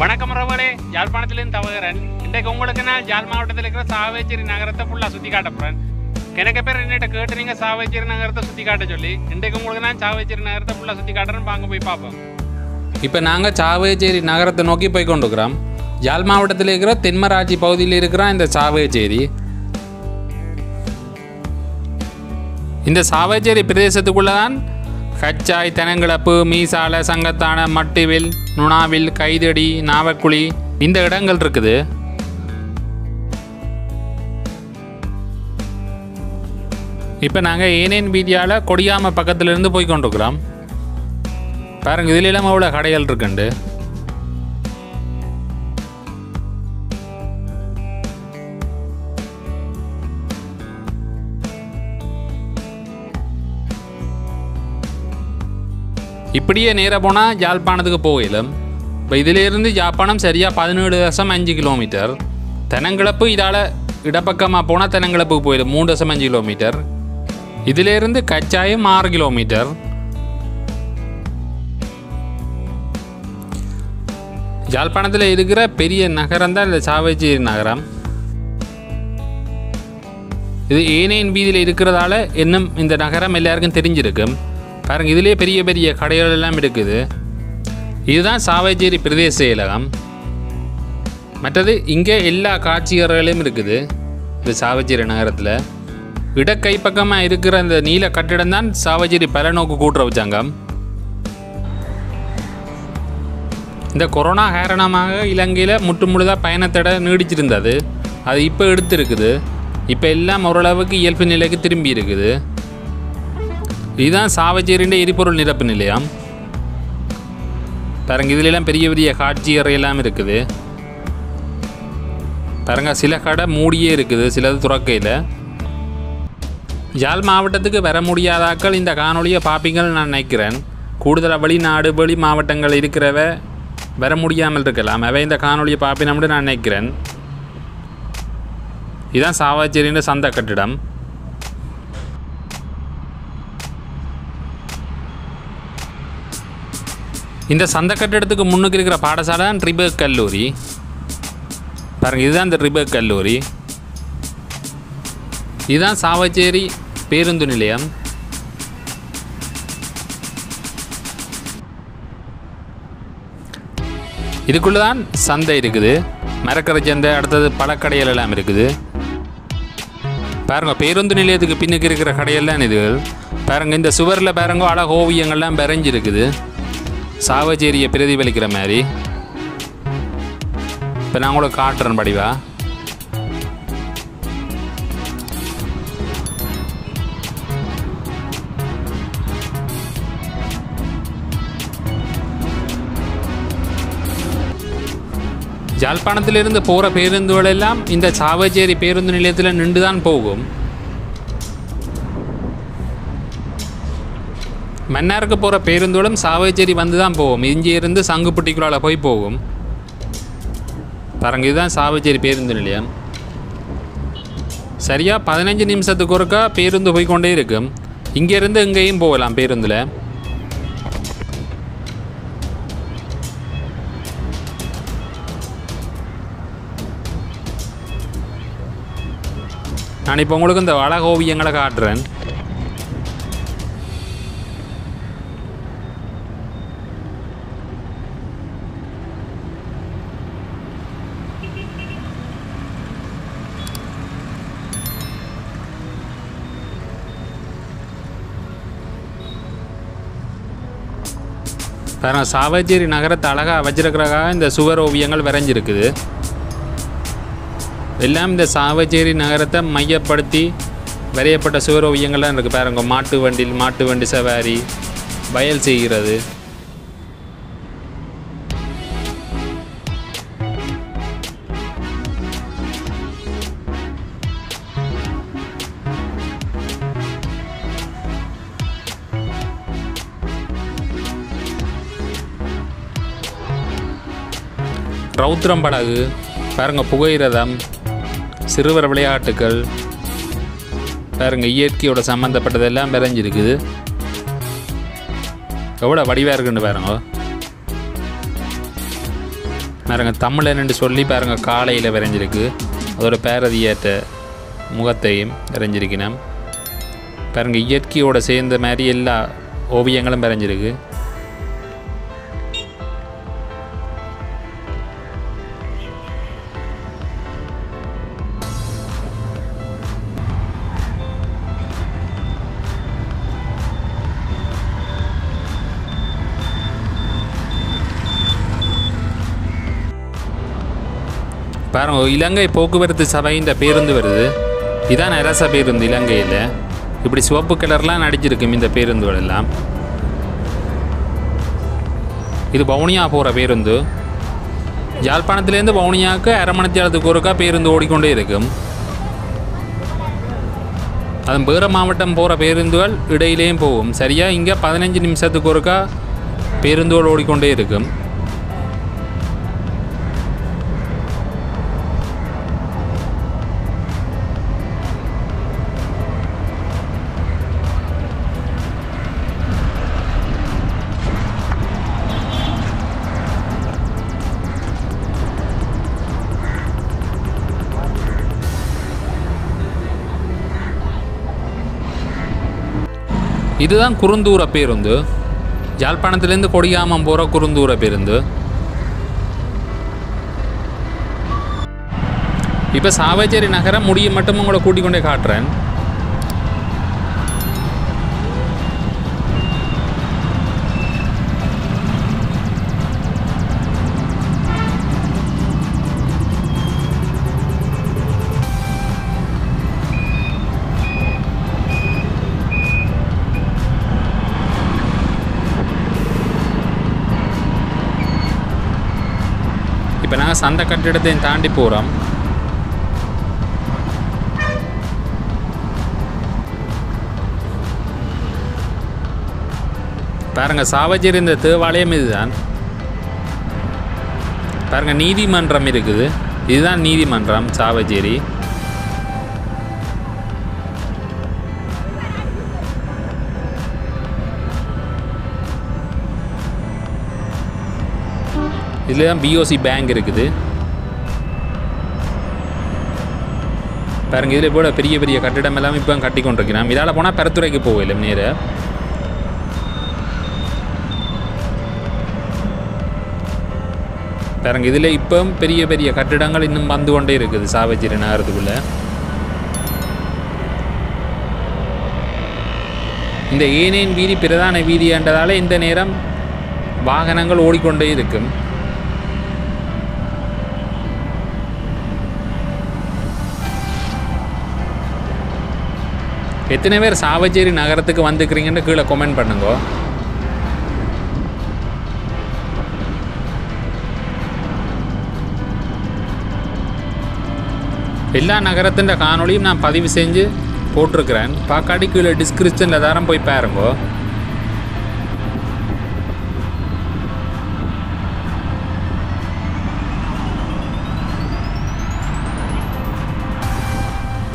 வணக்கம் யாழ்ப்பாணத்துலேருந்து தவகிறேன் இன்றைக்கு உங்களுக்கு நான் யாழ் மாவட்டத்தில் இருக்கிற சாவேச்சேரி நகரத்தை ஃபுல்லாக சுற்றி காட்ட போகிறேன் எனக்கு பேர் என்னட்ட கேட்டு நீங்கள் சாவேச்சேரி நகரத்தை சுற்றி காட்ட சொல்லி இன்றைக்கு உங்களுக்கு நான் சாவேச்சேரி நகரத்தை ஃபுல்லாக சுற்றி காட்டுறேன் வாங்க போய் பார்ப்போம். இப்போ நாங்கள் சாவேச்சேரி நகரத்தை நோக்கி போய் கொண்டுக்கிறோம் யாழ் மாவட்டத்தில் இருக்கிற தென்மராட்சி பகுதியில் இருக்கிற இந்த சாவேச்சேரி. இந்த சாவேச்சேரி பிரதேசத்துக்குள்ளே தான் கச்சாய் தெனங்கிழப்பு மீசால சங்கத்தான மட்டுவில் நுணாவில் கைதடி நாவக்குழி இந்த இடங்கள் இருக்குது. இப்போ நாங்கள் ஏனேன் வீதியால் கொடியாம பக்கத்துலேருந்து போய் கொண்டிருக்கிறோம். பாருங்கள் இதுல அவ்வளோ கடைகள் இருக்குண்டு. இப்படியே நேராக போனால் யாழ்ப்பாணத்துக்கு போகலும் இப்போ இதிலிருந்து யாழ்ப்பாணம் சரியாக பதினேழு தசம் அஞ்சு கிலோமீட்டர் தெனங்கிழப்பு இதால் இடப்பக்கமாக போனால் தெனங்கிழப்புக்கு போயிடும் மூணு தசம் அஞ்சு கிலோமீட்டர். இதிலிருந்து கச்சாயம் ஆறு கிலோமீட்டர். யாழ்ப்பாணத்தில் இருக்கிற பெரிய நகரம் தான் இந்த சாவேச்சேரி நகரம். இது ஏனையின் வீதியில் இருக்கிறதால இன்னும் இந்த நகரம் எல்லாருக்கும் தெரிஞ்சிருக்கும். பாருங்கள் இதுலேயே பெரிய பெரிய கடைகள் எல்லாம் இருக்குது. இதுதான் சாவேச்சேரி பிரதேச செயலகம் மற்றது இங்கே எல்லா காட்சியர்களும் இருக்குது. இந்த சாவச்சேரி நகரத்தில். இடக்கை பக்கமாக இருக்கிற அந்த நீல கட்டிடம் தான் சாவச்சேரி பலநோக்கு கூட்டுறவு சங்கம். இந்த கொரோனா காரணமாக இலங்கையில் முட்டு முழுதாக பயணத்தடை நீடிச்சிருந்தது. அது இப்போ எடுத்திருக்குது. இப்போ எல்லாம் ஓரளவுக்கு இயல்பு நிலைக்கு திரும்பி இருக்குது. இதுதான் சாவச்சேரின்ற எரிபொருள் நிரப்பு நிலையம். பாருங்க இதுலெல்லாம் பெரிய பெரிய காட்சி அறையெல்லாம் இருக்குது. பாருங்க சில கடை மூடியே இருக்குது சிலது துறக்கையில். யாழ் மாவட்டத்துக்கு வர முடியாதாக்கள் இந்த காணொலியை பார்ப்பீங்கன்னு நான் நினைக்கிறேன். கூடுதலாக வெளிநாடு வெளி மாவட்டங்கள் இருக்கிறவ வர முடியாமல் இருக்கலாம். அவை இந்த காணொலியை பார்ப்பினோம்னு நான் நினைக்கிறேன். இதுதான் சாவாச்சேரின்ற சந்த கட்டிடம். இந்த சந்த கட்டிடத்துக்கு முன்னுக்கு இருக்கிற பாடசாலை தான் ட்ரிபர்க் கல்லூரி. பாருங்க இதுதான் இந்த ட்ரிபர்க் கல்லூரி. இதுதான் சாவச்சேரி பேருந்து நிலையம். இதுக்குள்ள தான் சந்தை இருக்குது. மரக்கரை சந்தை அடுத்தது பழக்கடைகள் எல்லாம் இருக்குது. பாருங்க பேருந்து நிலையத்துக்கு பின்னுக்கு இருக்கிற கடையெல்லாம் இதுகள். பாருங்க இந்த சுவரில் பாருங்க அழகு ஓவியங்கள்லாம் வரைஞ்சிருக்குது சாவச்சேரியை பிரதிபலிக்கிற மாதிரி. இப்போ நான் கூட காட்டுறேன் படிவா. யாழ்ப்பாணத்திலிருந்து போகிற பேருந்துகள் எல்லாம் இந்த சாவச்சேரி பேருந்து நிலையத்தில் நின்று தான் போகும். மன்னாருக்கு போகிற பேருந்தோடும் சாவச்சேரி வந்து தான் போகும் இங்கே இருந்து சங்குப்பட்டிக்குள்ளால் போய் போகும் பாருங்க இதுதான் சாவச்சேரி பேருந்து நிலையம். சரியாக பதினஞ்சு நிமிஷத்துக்கு ஒருக்கா பேருந்து போய்க்கொண்டே இருக்கும் இங்கேருந்து இங்கேயும் போகலாம் பேருந்தில். நான் இப்போ உங்களுக்கு இந்த அழகு ஓவியங்களை காட்டுறேன். பாருங்க சாவச்சேரி நகரத்தை அழகாக வச்சிருக்கிறக்காக இந்த சுவர் ஓவியங்கள் வரைஞ்சிருக்குது. எல்லாம் இந்த சாவச்சேரி நகரத்தை மையப்படுத்தி வரையப்பட்ட சுவர் ஓவியங்கள்லாம் இருக்குது பாருங்க. மாட்டு வண்டியில் மாட்டு வண்டி சவாரி வயல் செய்கிறது. ரௌத்ரம் படகு. பாருங்க புகையிரதம் சிறுவர் விளையாட்டுகள் பாருங்க இயற்கையோட சம்மந்தப்பட்டதெல்லாம் விரைஞ்சிருக்குது. எவ்வளோ வடிவாக இருக்குன்னு பாருங்க. பாருங்க தமிழன்னு சொல்லி பாருங்க காலையில் விரைஞ்சிருக்கு. அதோட பேரதியேற்ற முகத்தையும் விரைஞ்சிருக்கணும் பாருங்க இயற்கையோட சேர்ந்த மாதிரி எல்லா ஓவியங்களும் வரைஞ்சிருக்கு. பாருங்க இலங்கை போக்குவரத்து சபையின் பேருந்து வருது. இதான் அரச பேருந்து இலங்கையில். இப்படி சிவப்பு கலர்லாம் நடிச்சிருக்கும் இந்த பேருந்துகள் எல்லாம். இது வவுனியா போகிற பேருந்து. யாழ்ப்பாணத்துலேருந்து வவுனியாவுக்கு அரை மணித்தியாலத்துக்கு ஒருக்கா பேருந்து ஓடிக்கொண்டே இருக்கும். அது வேறு மாவட்டம் போகிற பேருந்துகள் இடையிலேயும் போகும். சரியாக இங்கே பதினஞ்சு நிமிஷத்துக்கு ஒருக்கா பேருந்துகள் ஓடிக்கொண்டே இருக்கும். இதுதான் குறுந்தூர பேருந்து. யாழ்ப்பாணத்துலேருந்து கொடியாமம் போகிற குறுந்தூர பேருந்து. இப்போ சாவேச்சேரி நகரம் முடிய மட்டும் உங்களை கூட்டிக் கொண்டே காட்டுறேன். இப்போ நாங்கள் சந்த கட்டிடத்தையும் தாண்டி போகிறோம் பாருங்க சாவச்சேரி இந்த தேவாலயம் இதுதான். பாருங்க நீதிமன்றம் இருக்குது. இதுதான் நீதிமன்றம் சாவச்சேரி இதில் தான் பிஓசி பேங்க் இருக்குது. பாருங்க இதில் போல பெரிய பெரிய கட்டிடம் எல்லாம் இப்போ கட்டி கொண்டிருக்கிறோம் இதால் போனால் பெருத்துறைக்கு போகல நேர. பாருங்க இதில் இப்போ பெரிய பெரிய கட்டிடங்கள் இன்னும் வந்து கொண்டே இருக்குது சாவச்சேரி நகரத்துக்குள்ள. இந்த ஏனேன் வீதி பிரதான வீதி என்றதால் இந்த நேரம் வாகனங்கள் ஓடிக்கொண்டே இருக்கும். எத்தனை பேர் சாவச்சேரி நகரத்துக்கு வந்துக்கிறீங்கன்னு கீழே கமெண்ட் பண்ணுங்க. எல்லா நகரத்தின் காணொளியும் நான் பதிவு செஞ்சு போட்டிருக்கிறேன். பார்க்காட்டி கீழே டிஸ்கிரிப்ஷனில் தாரம் போய் பாருங்கோ.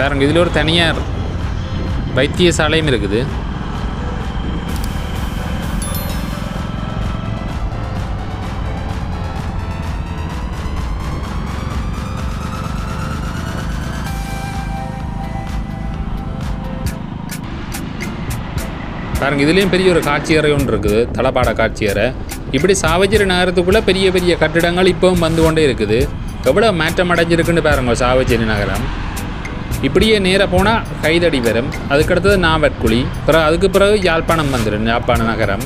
பாருங்க இதில் ஒரு தனியார் வைத்தியசாலையும் இருக்குது. பாருங்கள் இதுலேயும் பெரிய ஒரு காட்சியறை ஒன்று இருக்குது. தளபாட காட்சியறை இப்படி சாவஜரி நகரத்துக்குள்ளே பெரிய பெரிய கட்டிடங்கள் இப்போவும் வந்து கொண்டே இருக்குது. எவ்வளோ மாற்றம் அடைஞ்சிருக்குன்னு பாருங்கள் சாவச்சேரி நகரம். இப்படியே நேராக போனால் கைதடி வரும். அதுக்கடுத்தது நாவற்குழி பிறகு அதுக்கு பிறகு யாழ்ப்பாணம் வந்துடும் யாழ்ப்பாண நகரம்.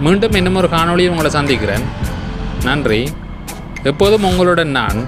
மீண்டும் இன்னும் ஒரு காணொளியில் உங்களை சந்திக்கிறேன். நன்றி. எப்போதும் உங்களுடன் நான்